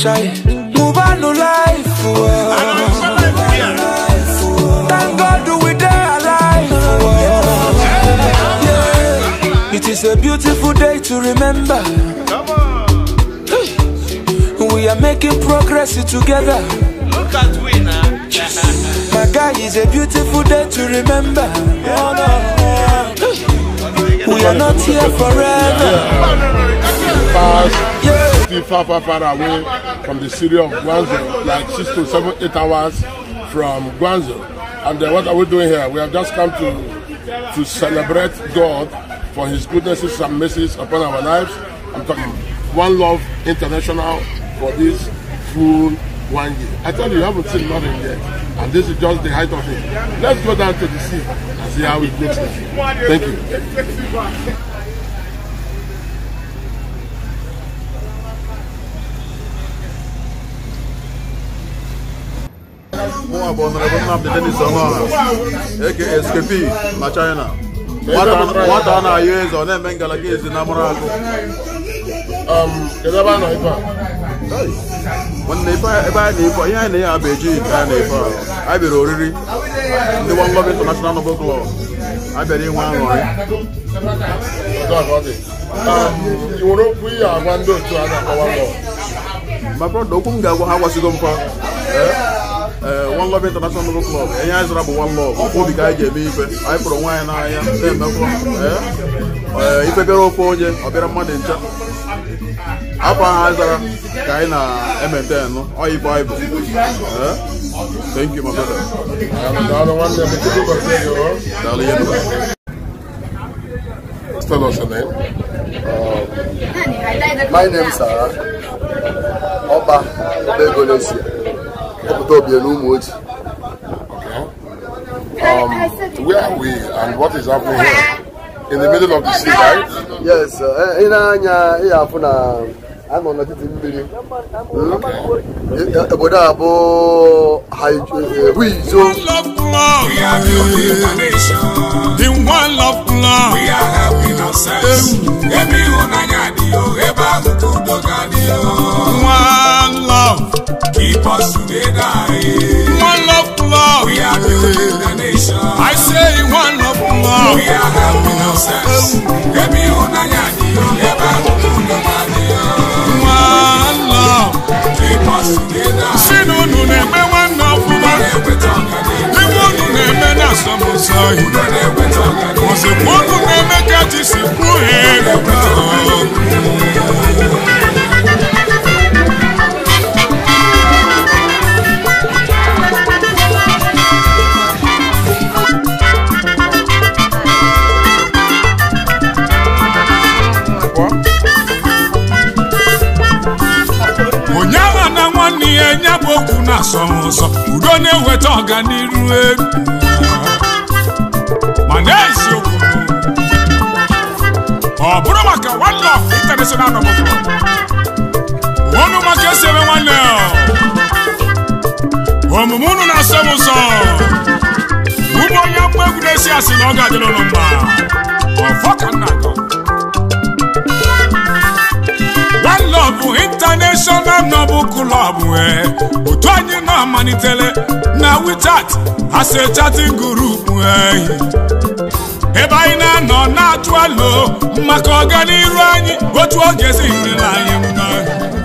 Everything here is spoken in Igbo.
try Move on to life oh. Thank God do we dare alive oh. yeah. It is a beautiful day to remember We are making progress together Look at we now My guy is a beautiful day to remember We are not here forever yeah. far, far, far away. from the city of Guangzhou, like six to seven, eight hours from Guangzhou. And then what are we doing here? We have just come to to celebrate God for His goodnesses and mercies upon our lives. I'm talking One Love International for this full one year. I tell you, you haven't seen nothing yet. And this is just the height of it. Let's go down to the sea and see how it looks. Thank you. mụnwa bụ ọnọrọbụ Nnamdi Denis Ọnụọha eke eskepi na China nwata a na-ayụ eze ọ na-eme ngalaga ezi na mụrụ um, agụ nwanne ebe anyị na-efe ihe anyị na ya bụ eji ka na-efe anyị bịara oriri ndị One Love International Novel Club anyị bịara inwe aṅụrị nwere um, okwu agwa a na-akọwa my m ga-agwa ha agwasịgo ee eh, One Love International Club enye anyị zara bụ One Love obi ka anyị ga-eme ife anyị pụrụ nwaanyị n'anya na-emekwa ee ifekere ofe onye ọbịara mmadụ ncha afọ ahụ anyị zara ka anyị na-emetenu ọyị baịbụl eh, thank you my tell us your name. Um, my name is Sarah Oba Obegolesia. Um, where are we and what is happening here? In the middle of the sea, right? Yes, ị na-anya ị afụ i am on a bụ one love love. We hmm. love. Keep us I say one of more. We are having ourselves. Ebi unanya di o yeba umuno mani One love, Keep us together. Sinu ne me one of more. Iwo nune me na somo sai. Ose mo nune me kati si kuhe. akwọ onye ama na nwanne ya nya bụ okwu na-asọ nsọ udo na-eweta ọganiru elu mana eziokwu ọ bụrụ maka one love international nọbụkọ unu maka esi eme nwanne omume unu na-asọ m Ugbo ụmụ onye mgba egwu na-esi asị na ọ ga-adịrị ụlọ mma ọfọ ka nna nwa neshọnal nọbụ klọb wee otu anyị na amanitere na wichat ase chatin gurupu wee ebe anyị na-anọ na-atụ alo maka ọganiru anyị otu oge si nyere anyị mma